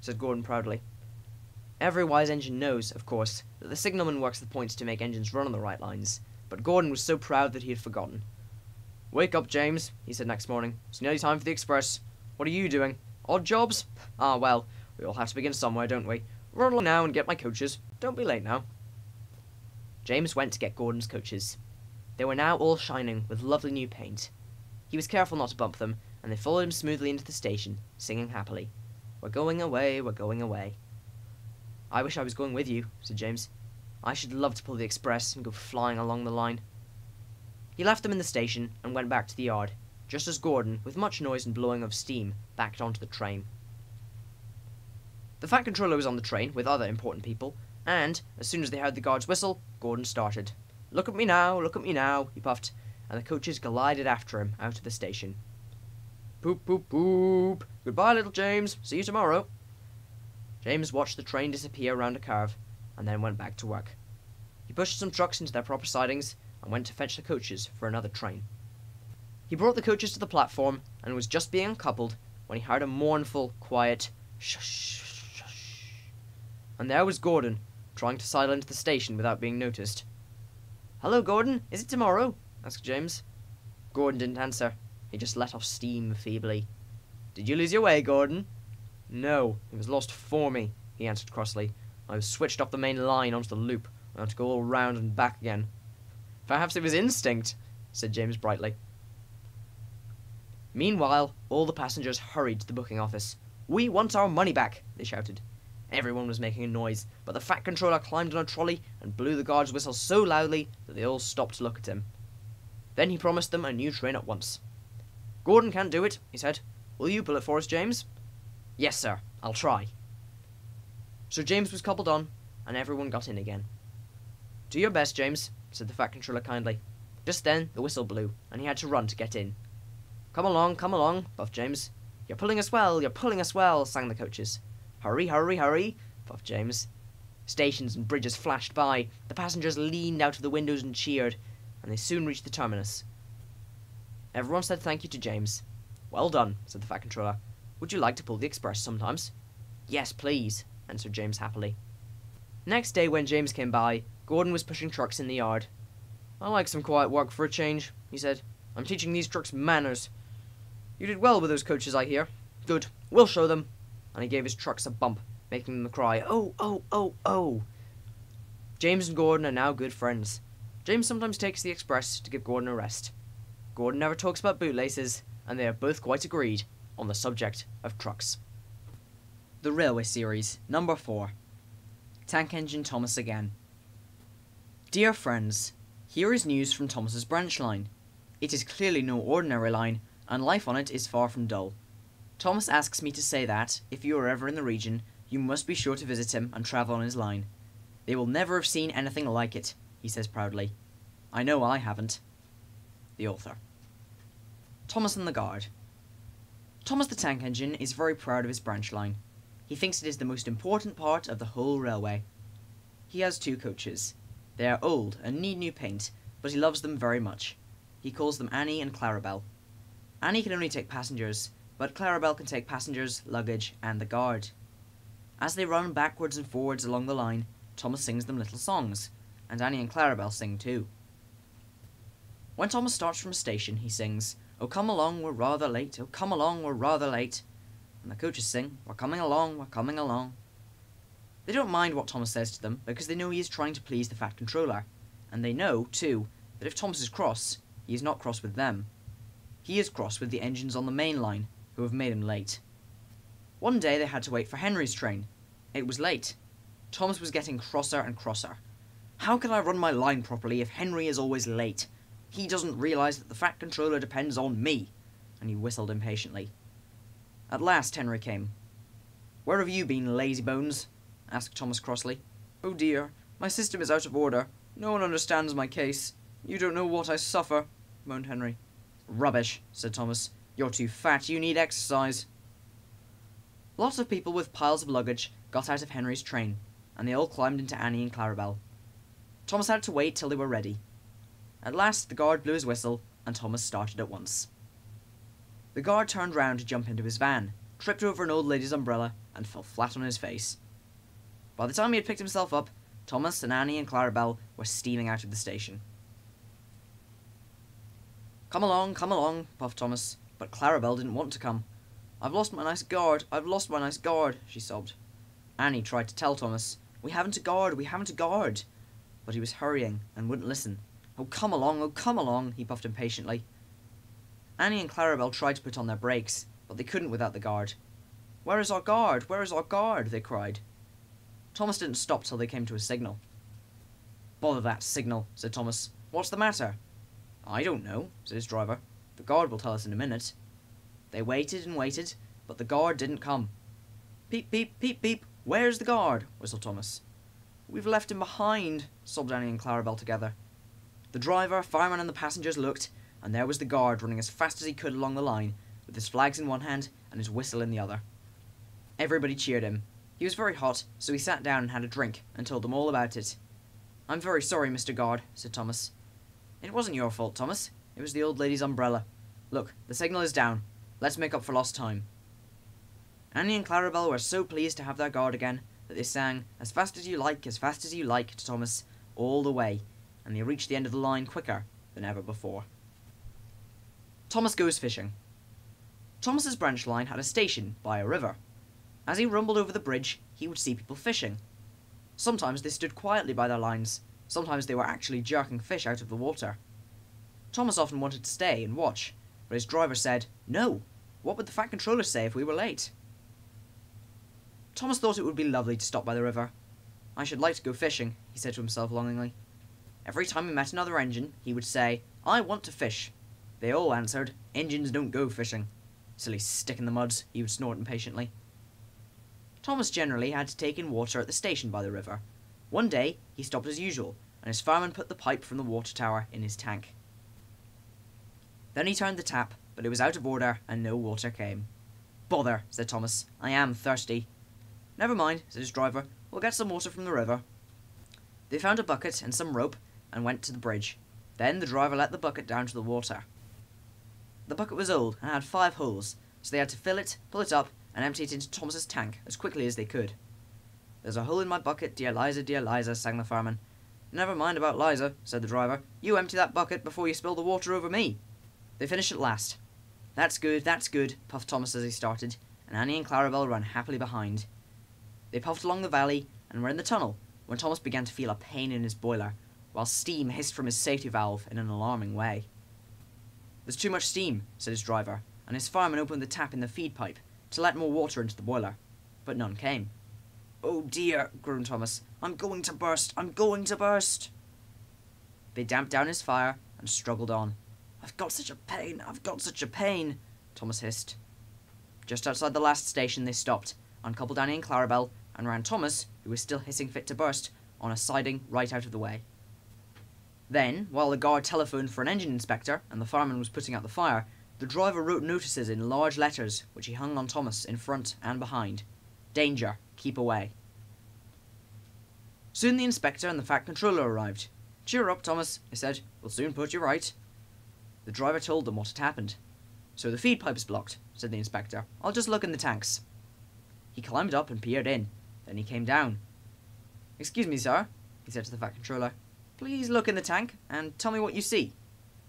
said Gordon proudly. Every wise engine knows, of course, that the signalman works the points to make engines run on the right lines, but Gordon was so proud that he had forgotten. Wake up, James, he said next morning. It's nearly time for the express. What are you doing? Odd jobs? Ah, well, we all have to begin somewhere, don't we? Run along now and get my coaches. Don't be late now. James went to get Gordon's coaches. They were now all shining with lovely new paint. He was careful not to bump them, and they followed him smoothly into the station, singing happily. We're going away, we're going away. I wish I was going with you, said James. I should love to pull the express and go flying along the line. He left them in the station and went back to the yard, just as Gordon, with much noise and blowing of steam, backed onto the train. The Fat Controller was on the train with other important people, and, as soon as they heard the guard's whistle, Gordon started. Look at me now, look at me now, he puffed, and the coaches glided after him out of the station. Poop, poop, poop. Goodbye, little James. See you tomorrow. James watched the train disappear round a curve, and then went back to work. He pushed some trucks into their proper sidings, and went to fetch the coaches for another train. He brought the coaches to the platform, and was just being uncoupled when he heard a mournful, quiet shush, shush. And there was Gordon, trying to sidle into the station without being noticed. Hello, Gordon. Is it tomorrow? asked James. Gordon didn't answer. He just let off steam feebly. Did you lose your way, Gordon? No, it was lost for me, he answered crossly. I was switched off the main line onto the loop. I had to go all round and back again. Perhaps it was instinct, said James brightly. Meanwhile, all the passengers hurried to the booking office. We want our money back, they shouted. Everyone was making a noise, but the fat controller climbed on a trolley and blew the guard's whistle so loudly that they all stopped to look at him. Then he promised them a new train at once. Gordon can't do it, he said. Will you pull it for us, James? Yes, sir. I'll try. So James was coupled on, and everyone got in again. Do your best, James, said the Fat Controller kindly. Just then, the whistle blew, and he had to run to get in. Come along, come along, puffed James. You're pulling us well, you're pulling us well, sang the coaches. Hurry, hurry, hurry, puffed James. Stations and bridges flashed by, the passengers leaned out of the windows and cheered, and they soon reached the terminus. Everyone said thank you to James. Well done, said the Fat Controller. Would you like to pull the express sometimes? Yes, please, answered James happily. Next day, when James came by, Gordon was pushing trucks in the yard. I like some quiet work for a change, he said. I'm teaching these trucks manners. You did well with those coaches, I hear. Good. We'll show them. And he gave his trucks a bump, making them cry, Oh, oh, oh, oh. James and Gordon are now good friends. James sometimes takes the express to give Gordon a rest. Gordon never talks about bootlaces, and they are both quite agreed on the subject of trucks. The Railway Series, Number 4 Tank Engine Thomas again. Dear friends, here is news from Thomas's branch line. It is clearly no ordinary line, and life on it is far from dull. Thomas asks me to say that, if you are ever in the region, you must be sure to visit him and travel on his line. They will never have seen anything like it, he says proudly. I know I haven't. The author. Thomas and the Guard. Thomas the Tank Engine is very proud of his branch line. He thinks it is the most important part of the whole railway. He has two coaches. They are old and need new paint, but he loves them very much. He calls them Annie and Clarabel. Annie can only take passengers, but Clarabel can take passengers, luggage, and the guard. As they run backwards and forwards along the line, Thomas sings them little songs, and Annie and Clarabel sing too. When Thomas starts from a station, he sings, Oh, come along, we're rather late. Oh, come along, we're rather late. And the coaches sing, We're coming along, we're coming along. They don't mind what Thomas says to them because they know he is trying to please the Fat Controller. And they know, too, that if Thomas is cross, he is not cross with them. He is cross with the engines on the main line, who have made him late. One day they had to wait for Henry's train. It was late. Thomas was getting crosser and crosser. How can I run my line properly if Henry is always late? He doesn't realise that the Fat Controller depends on me. And he whistled impatiently. At last Henry came. Where have you been, lazy bones? asked Thomas crossly. Oh dear, my system is out of order. No one understands my case. You don't know what I suffer, moaned Henry. Rubbish, said Thomas. You're too fat, you need exercise. Lots of people with piles of luggage got out of Henry's train, and they all climbed into Annie and Clarabel. Thomas had to wait till they were ready. At last the guard blew his whistle, and Thomas started at once. The guard turned round to jump into his van, tripped over an old lady's umbrella, and fell flat on his face. By the time he had picked himself up, Thomas and Annie and Clarabel were steaming out of the station. Come along, come along, puffed Thomas, but Clarabel didn't want to come. I've lost my nice guard, I've lost my nice guard, she sobbed. Annie tried to tell Thomas, We haven't a guard, we haven't a guard. But he was hurrying and wouldn't listen. Oh, come along, oh, come along, he puffed impatiently. Annie and Clarabel tried to put on their brakes, but they couldn't without the guard. Where is our guard? Where is our guard? they cried. Thomas didn't stop till they came to a signal. Bother that signal, said Thomas. What's the matter? I don't know, said his driver. The guard will tell us in a minute. They waited and waited, but the guard didn't come. Peep, peep, peep, peep, where's the guard? whistled Thomas. We've left him behind, sobbed Annie and Clarabel together. The driver, fireman, and the passengers looked, and there was the guard running as fast as he could along the line, with his flags in one hand and his whistle in the other. Everybody cheered him. He was very hot, so he sat down and had a drink, and told them all about it. I'm very sorry, Mr. Guard, said Thomas. It wasn't your fault, Thomas. It was the old lady's umbrella. Look, the signal is down. Let's make up for lost time. Annie and Clarabel were so pleased to have their guard again that they sang As fast as you like, as fast as you like to Thomas all the way, and he reached the end of the line quicker than ever before. Thomas goes fishing. Thomas's branch line had a station by a river. As he rumbled over the bridge, he would see people fishing. Sometimes they stood quietly by their lines, Sometimes they were actually jerking fish out of the water. Thomas often wanted to stay and watch, but his driver said, No, what would the Fat Controller say if we were late? Thomas thought it would be lovely to stop by the river. I should like to go fishing, he said to himself longingly. Every time he met another engine, he would say, I want to fish. They all answered, Engines don't go fishing. Silly stick in the muds, he would snort impatiently. Thomas generally had to take in water at the station by the river, one day, he stopped as usual, and his fireman put the pipe from the water tower in his tank. Then he turned the tap, but it was out of order, and no water came. Bother, said Thomas. I am thirsty. Never mind, said his driver. We'll get some water from the river. They found a bucket and some rope, and went to the bridge. Then the driver let the bucket down to the water. The bucket was old, and had five holes, so they had to fill it, pull it up, and empty it into Thomas's tank as quickly as they could. There's a hole in my bucket, dear Liza, dear Liza, sang the fireman. Never mind about Liza, said the driver. You empty that bucket before you spill the water over me. They finished at last. That's good, that's good, puffed Thomas as he started, and Annie and Clarabel ran happily behind. They puffed along the valley and were in the tunnel when Thomas began to feel a pain in his boiler, while steam hissed from his safety valve in an alarming way. There's too much steam, said his driver, and his fireman opened the tap in the feed pipe to let more water into the boiler, but none came. Oh dear, groaned Thomas. I'm going to burst. I'm going to burst. They damped down his fire and struggled on. I've got such a pain. I've got such a pain, Thomas hissed. Just outside the last station, they stopped, uncoupled Annie and Clarabel, and ran Thomas, who was still hissing fit to burst, on a siding right out of the way. Then, while the guard telephoned for an engine inspector and the fireman was putting out the fire, the driver wrote notices in large letters, which he hung on Thomas in front and behind. Danger. Keep away. Soon the inspector and the Fat Controller arrived. Cheer up, Thomas, he said. We'll soon put you right. The driver told them what had happened. So the feed pipe is blocked, said the inspector. I'll just look in the tanks. He climbed up and peered in. Then he came down. Excuse me, sir, he said to the Fat Controller. Please look in the tank and tell me what you see.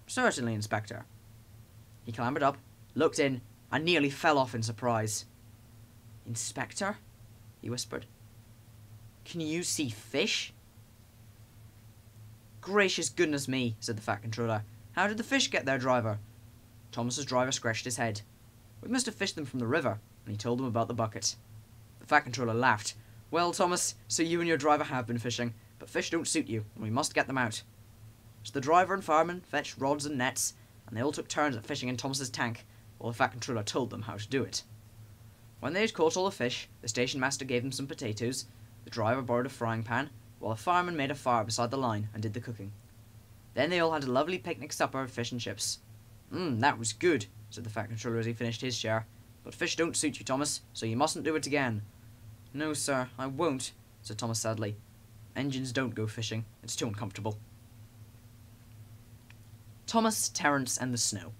Certainly, Inspector. He clambered up, looked in, and nearly fell off in surprise. Inspector? he whispered. Can you see fish? Gracious goodness me, said the Fat Controller. How did the fish get there, driver? Thomas's driver scratched his head. We must have fished them from the river, and he told them about the bucket. The Fat Controller laughed. Well, Thomas, so you and your driver have been fishing, fish don't suit you, and we must get them out. So the driver and fireman fetched rods and nets, and they all took turns at fishing in Thomas's tank, while the Fat Controller told them how to do it. When they had caught all the fish, the station master gave them some potatoes, the driver borrowed a frying pan, while the fireman made a fire beside the line and did the cooking. Then they all had a lovely picnic supper of fish and chips. Mmm, that was good, said the Fat Controller as he finished his share. But fish don't suit you, Thomas, so you mustn't do it again. No, sir, I won't, said Thomas sadly. Engines don't go fishing. It's too uncomfortable. Thomas, Terence, and the Snow.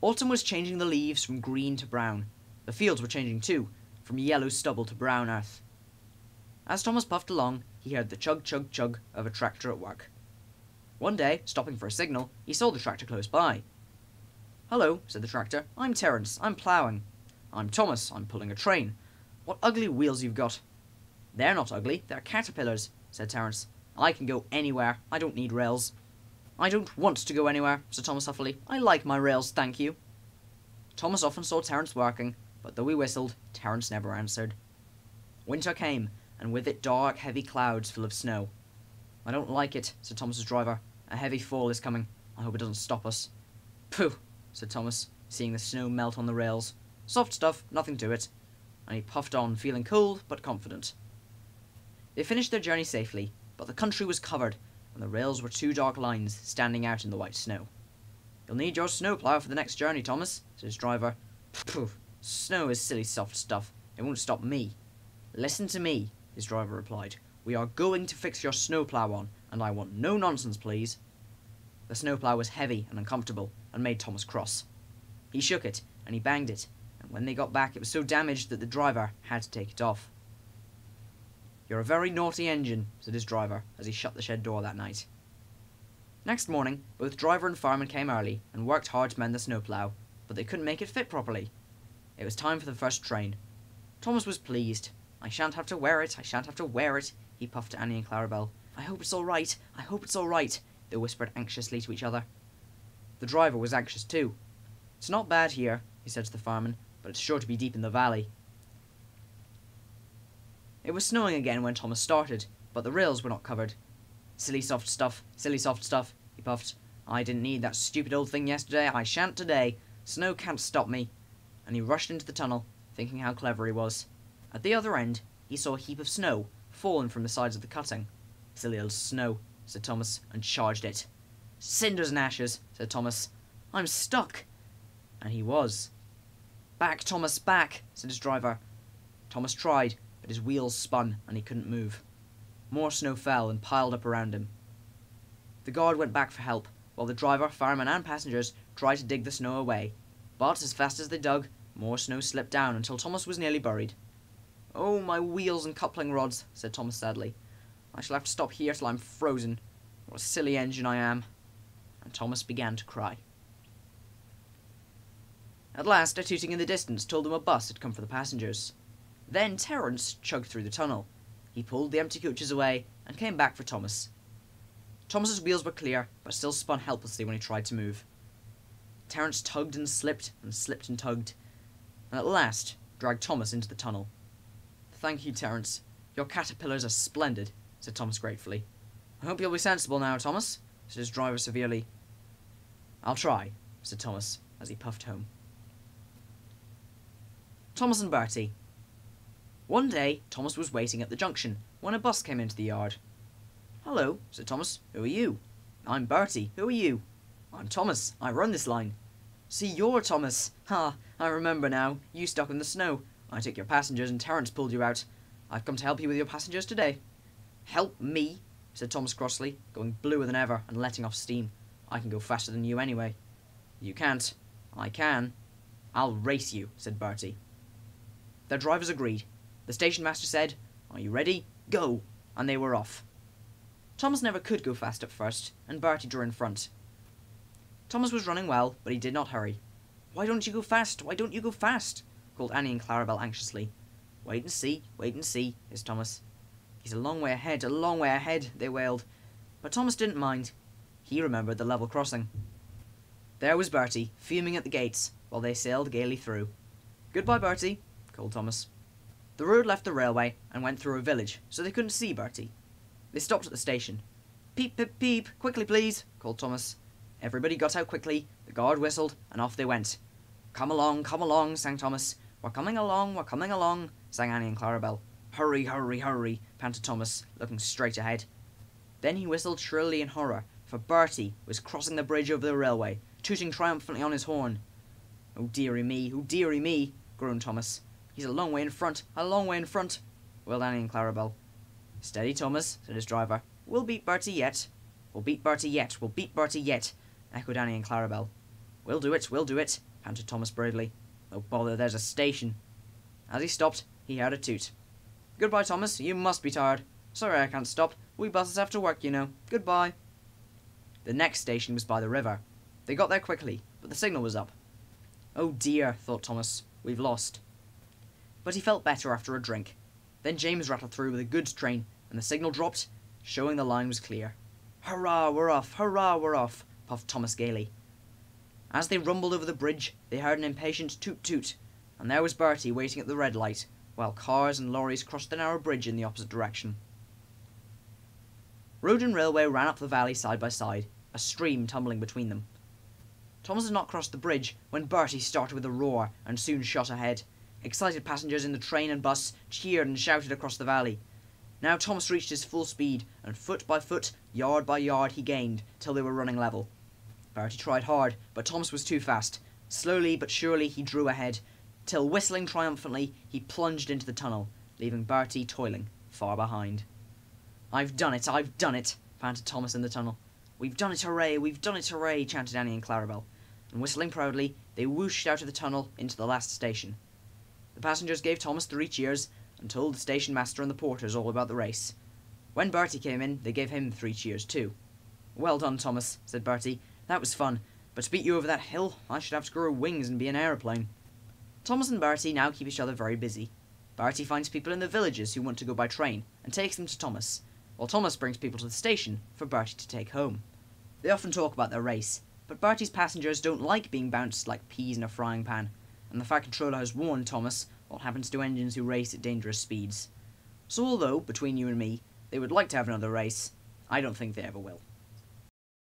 Autumn was changing the leaves from green to brown. The fields were changing too, from yellow stubble to brown earth. As Thomas puffed along, he heard the chug chug chug of a tractor at work. One day, stopping for a signal, he saw the tractor close by. Hello, said the tractor. I'm Terence. I'm ploughing. I'm Thomas. I'm pulling a train. What ugly wheels you've got. They're not ugly. They're caterpillars, said Terence. I can go anywhere. I don't need rails. I don't want to go anywhere, said Thomas huffily. I like my rails, thank you. Thomas often saw Terence working, but though he whistled, Terence never answered. Winter came, and with it dark, heavy clouds full of snow. I don't like it, said Thomas's driver. A heavy fall is coming. I hope it doesn't stop us. Pooh, said Thomas, seeing the snow melt on the rails. Soft stuff, nothing to it. And he puffed on, feeling cold but confident. They finished their journey safely, but the country was covered, and the rails were two dark lines standing out in the white snow. You'll need your snowplough for the next journey, Thomas, said his driver. Pooh, snow is silly soft stuff. It won't stop me. Listen to me, his driver replied. We are going to fix your snowplough on, and I want no nonsense, please. The snowplough was heavy and uncomfortable, and made Thomas cross. He shook it, and he banged it, and when they got back it was so damaged that the driver had to take it off. You're a very naughty engine, said his driver, as he shut the shed door that night. Next morning, both driver and fireman came early, and worked hard to mend the snowplough, but they couldn't make it fit properly. It was time for the first train. Thomas was pleased. I shan't have to wear it, I shan't have to wear it, he puffed to Annie and Clarabel. I hope it's all right. I hope it's all right, they whispered anxiously to each other. The driver was anxious too. It's not bad here, he said to the fireman, but it's sure to be deep in the valley. It was snowing again when Thomas started, but the rails were not covered. Silly soft stuff, silly soft stuff, he puffed. I didn't need that stupid old thing yesterday, I shan't today. Snow can't stop me. And he rushed into the tunnel, thinking how clever he was. At the other end, he saw a heap of snow, fallen from the sides of the cutting. Silly old snow, said Thomas, and charged it. Cinders and ashes, said Thomas. I'm stuck. And he was. Back, Thomas, back, said his driver. Thomas tried, but his wheels spun and he couldn't move. More snow fell and piled up around him. The guard went back for help, while the driver, fireman, and passengers tried to dig the snow away. But as fast as they dug, more snow slipped down until Thomas was nearly buried. Oh, my wheels and coupling rods, said Thomas sadly. I shall have to stop here till I'm frozen. What a silly engine I am. And Thomas began to cry. At last, a tooting in the distance told them a bus had come for the passengers. Then Terence chugged through the tunnel. He pulled the empty coaches away and came back for Thomas. Thomas's wheels were clear, but still spun helplessly when he tried to move. Terence tugged and slipped and slipped and tugged, and at last dragged Thomas into the tunnel. Thank you, Terence. Your caterpillars are splendid, said Thomas gratefully. I hope you'll be sensible now, Thomas, said his driver severely. I'll try, said Thomas, as he puffed home. Thomas and Bertie. One day, Thomas was waiting at the junction when a bus came into the yard. Hello, said Thomas. Who are you? I'm Bertie. Who are you? I'm Thomas. I run this line. See, you're Thomas. Ha, I remember now. You stuck in the snow. I took your passengers and Terence pulled you out. I've come to help you with your passengers today. Help me? said Thomas crossly, going bluer than ever and letting off steam. I can go faster than you anyway. You can't. I can. I'll race you, said Bertie. Their drivers agreed. The station master said, Are you ready? Go! And they were off. Thomas never could go fast at first, and Bertie drew in front. Thomas was running well, but he did not hurry. Why don't you go fast? Why don't you go fast? called Annie and Clarabel anxiously. Wait and see, wait and see, hissed Thomas. He's a long way ahead, a long way ahead, they wailed. But Thomas didn't mind. He remembered the level crossing. There was Bertie, fuming at the gates, while they sailed gaily through. Goodbye, Bertie, called Thomas. The road left the railway and went through a village, so they couldn't see Bertie. They stopped at the station. Peep, peep, peep, quickly, please, called Thomas. Everybody got out quickly, the guard whistled, and off they went. Come along, come along, sang Thomas. We're coming along, we're coming along, sang Annie and Clarabel. Hurry, hurry, hurry, panted Thomas, looking straight ahead. Then he whistled shrilly in horror, for Bertie was crossing the bridge over the railway, tooting triumphantly on his horn. Oh dearie me, oh dearie me, groaned Thomas. He's a long way in front, a long way in front, wailed Annie and Clarabel. Steady, Thomas, said his driver. We'll beat Bertie yet. We'll beat Bertie yet, we'll beat Bertie yet, echoed Annie and Clarabel. We'll do it, we'll do it, panted Thomas bravely. Oh bother, there's a station. As he stopped, he heard a toot. Goodbye, Thomas, you must be tired. Sorry I can't stop. We buses have to work, you know. Goodbye. The next station was by the river. They got there quickly, but the signal was up. Oh dear, thought Thomas, we've lost. But he felt better after a drink. Then James rattled through with a goods train, and the signal dropped, showing the line was clear. Hurrah, we're off! Hurrah, we're off! puffed Thomas gaily. As they rumbled over the bridge, they heard an impatient toot toot, and there was Bertie waiting at the red light, while cars and lorries crossed the narrow bridge in the opposite direction. Road and railway ran up the valley side by side, a stream tumbling between them. Thomas had not crossed the bridge when Bertie started with a roar and soon shot ahead. Excited passengers in the train and bus cheered and shouted across the valley. Now Thomas reached his full speed, and foot by foot, yard by yard, he gained, till they were running level. Bertie tried hard, but Thomas was too fast. Slowly but surely he drew ahead, till whistling triumphantly, he plunged into the tunnel, leaving Bertie toiling far behind. I've done it, I've done it, panted Thomas in the tunnel. We've done it, hooray, we've done it, hooray, chanted Annie and Clarabel. And whistling proudly, they whooshed out of the tunnel into the last station. The passengers gave Thomas three cheers, and told the station master and the porters all about the race. When Bertie came in, they gave him three cheers too. Well done, Thomas, said Bertie. That was fun, but to beat you over that hill, I should have to grow wings and be an aeroplane. Thomas and Bertie now keep each other very busy. Bertie finds people in the villages who want to go by train, and takes them to Thomas, while Thomas brings people to the station for Bertie to take home. They often talk about their race, but Bertie's passengers don't like being bounced like peas in a frying pan, and the Fat Controller has warned Thomas what happens to engines who race at dangerous speeds. So although, between you and me, they would like to have another race, I don't think they ever will.